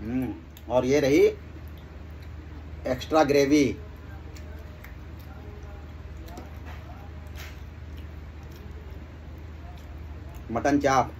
हम्म, और ये रही extra gravy mutton chop.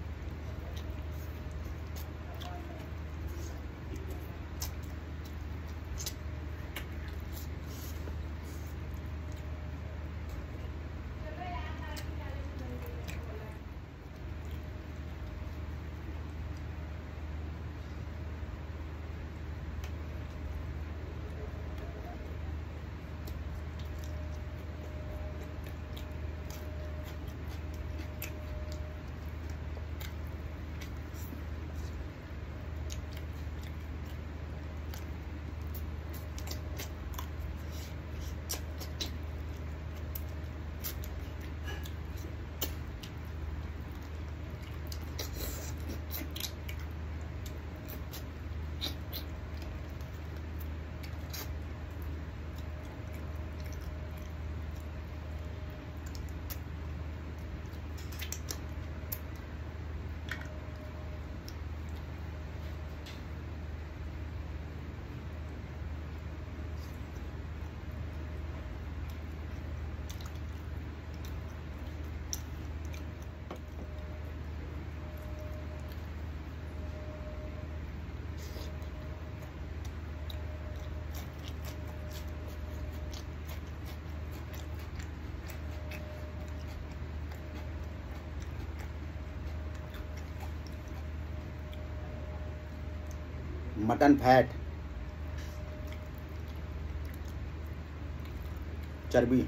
Mutton fat चर्बी।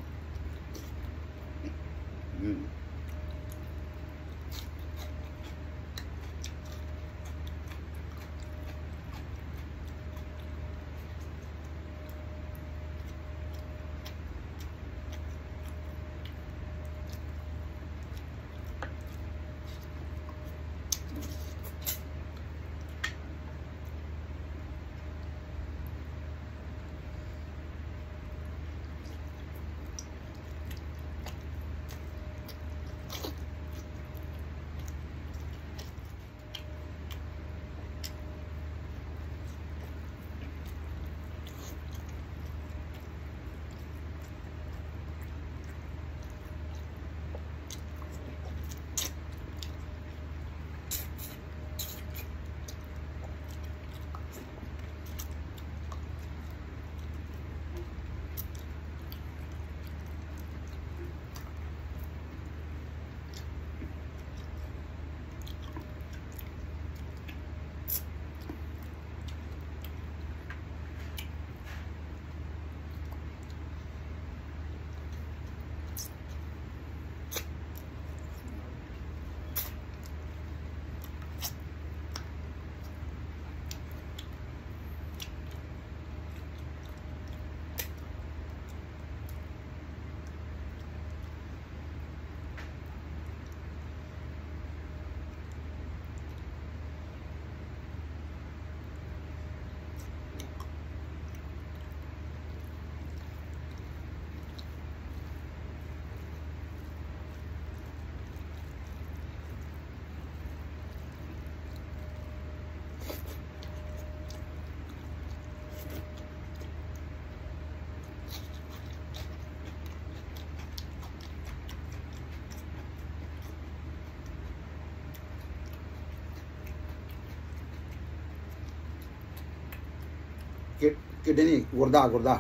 किडनी गुर्दा गुर्दा।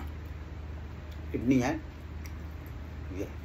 किडनी है। ये।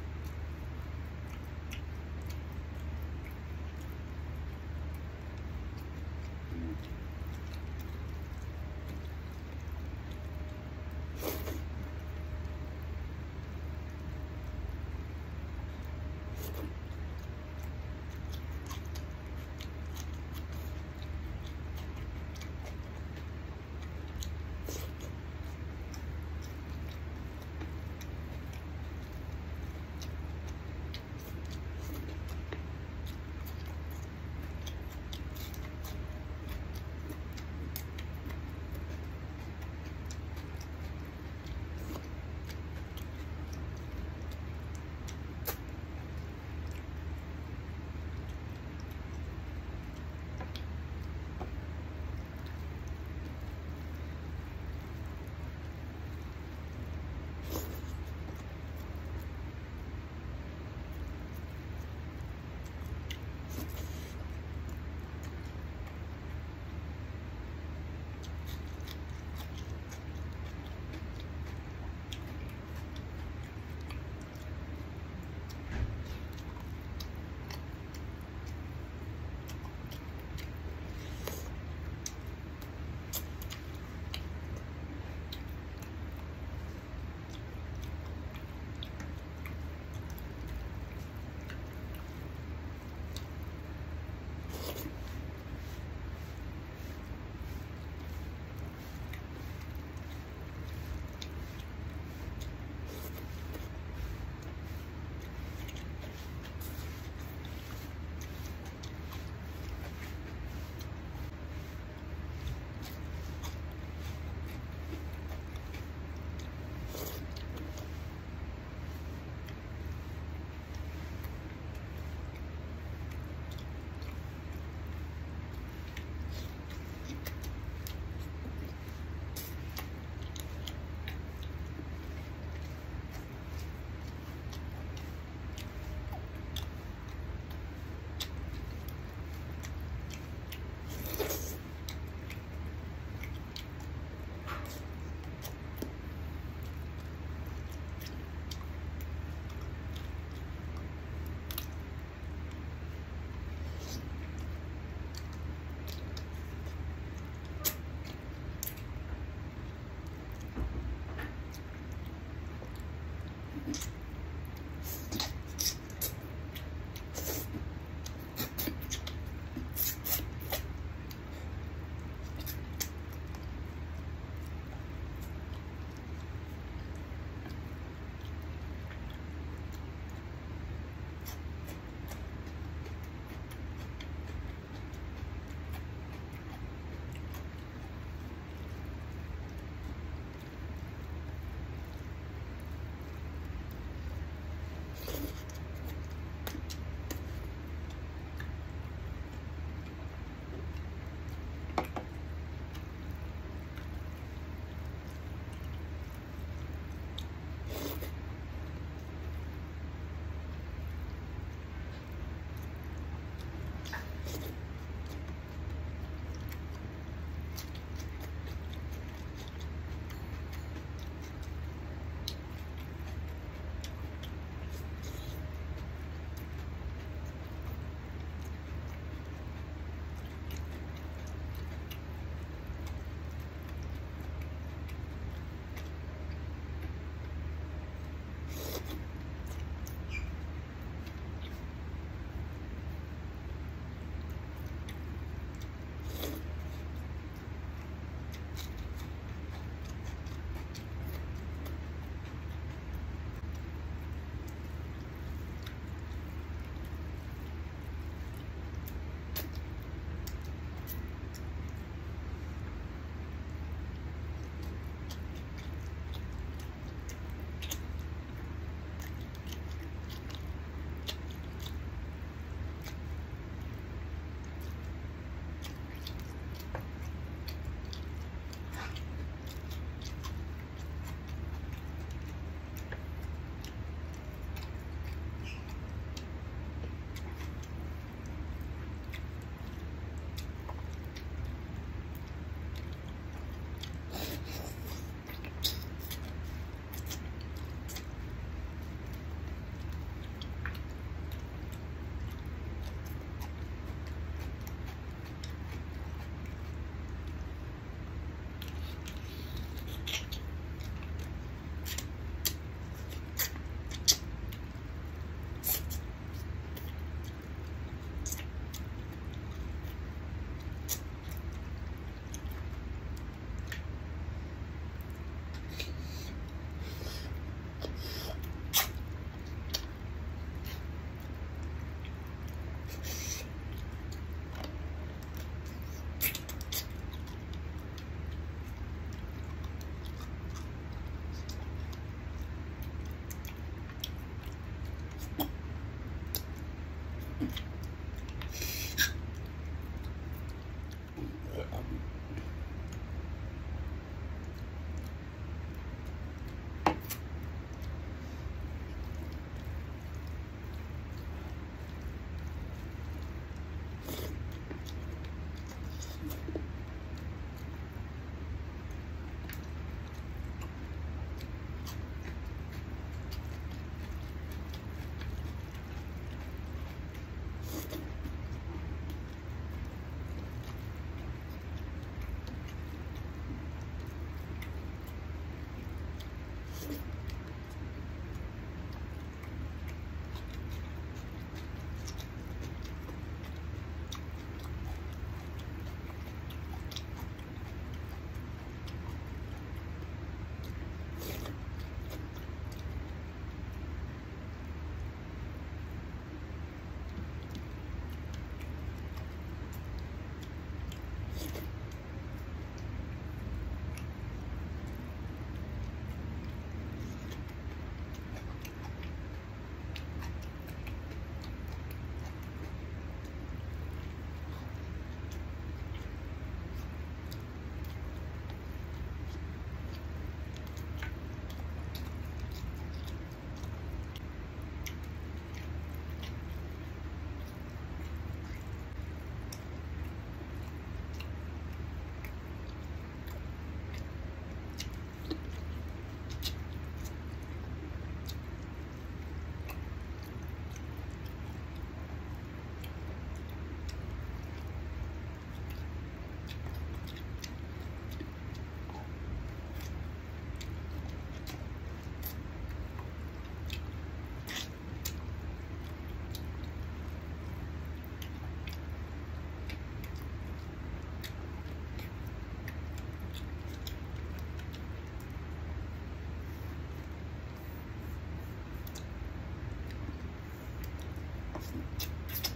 フフフ。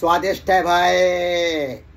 स्वादिष्ट है भाई।